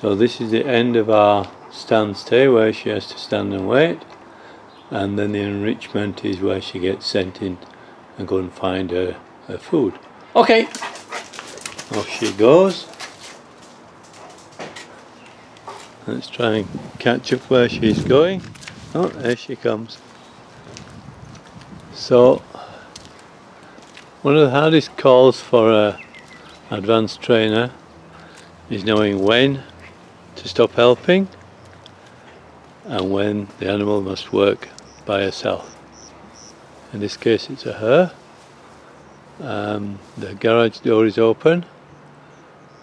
So this is the end of our stand stay where she has to stand and wait and then the enrichment is where she gets sent in and go and find her, her food. Okay, off she goes. Let's try and catch up where she's going. Oh, there she comes. So, one of the hardest calls for a advanced trainer is knowing when to stop helping and when the animal must work by herself. In this case it's a her. Um, the garage door is open.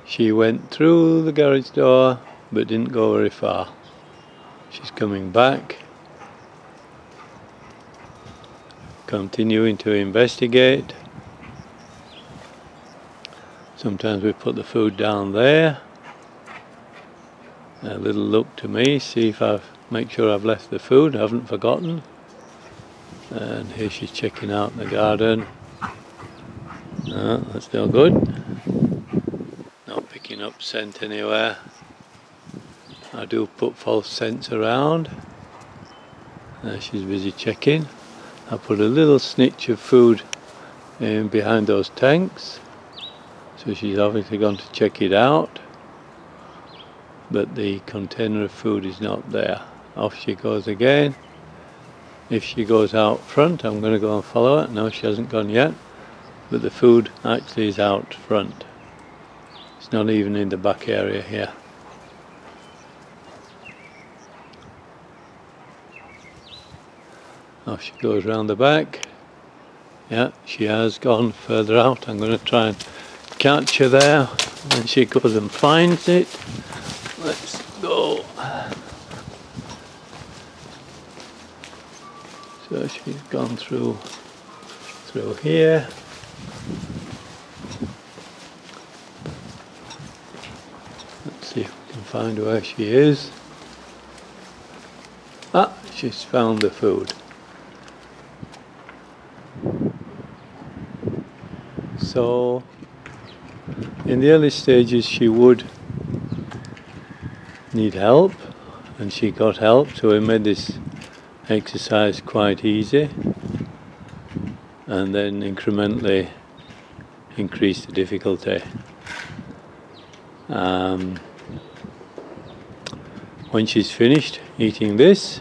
She went through the garage door but didn't go very far. She's coming back. Continuing to investigate. Sometimes we put the food down there. A little look to me, see if I've make sure I've left the food, I haven't forgotten. And here she's checking out the garden. No, that's still good. Not picking up scent anywhere. I do put false scents around. There she's busy checking. I put a little snitch of food in behind those tanks. So she's obviously gone to check it out. But the container of food is not there. Off she goes again. If she goes out front, I'm going to go and follow her. No, she hasn't gone yet. But the food actually is out front. It's not even in the back area here. Off she goes round the back. Yeah, she has gone further out. I'm going to try and catch her there when she goes and finds it. Let's go. So she's gone through through here. Let's see if we can find where she is. Ah, she's found the food. So, in the early stages she would need help and she got help so we made this exercise quite easy and then incrementally increased the difficulty. Um, when she's finished eating this,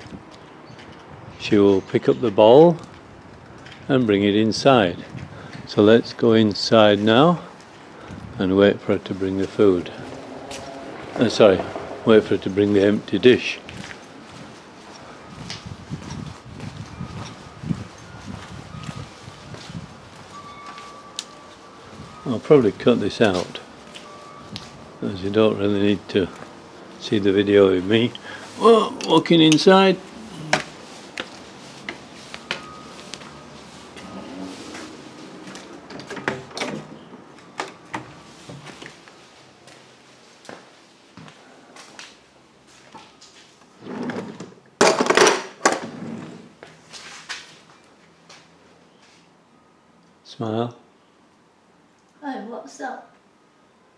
she will pick up the bowl and bring it inside. So let's go inside now and wait for her to bring the food. Uh, sorry, wait for it to bring the empty dish. I'll probably cut this out as you don't really need to see the video of me walking inside Smile. Oh, what's up?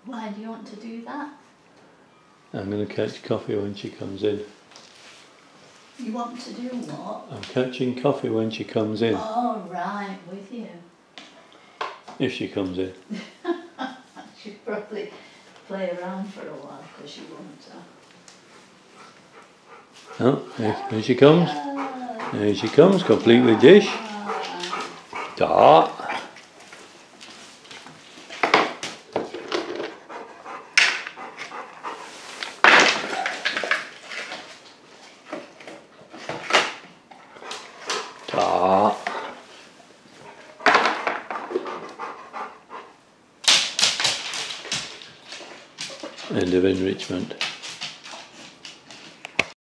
Why do you want to do that? I'm going to catch coffee when she comes in. You want to do what? I'm catching coffee when she comes in. Oh, right, with you. If she comes in. She'd probably play around for a while because you want to. Oh, here, here she comes. Here she comes, completely dish. ah. End of enrichment.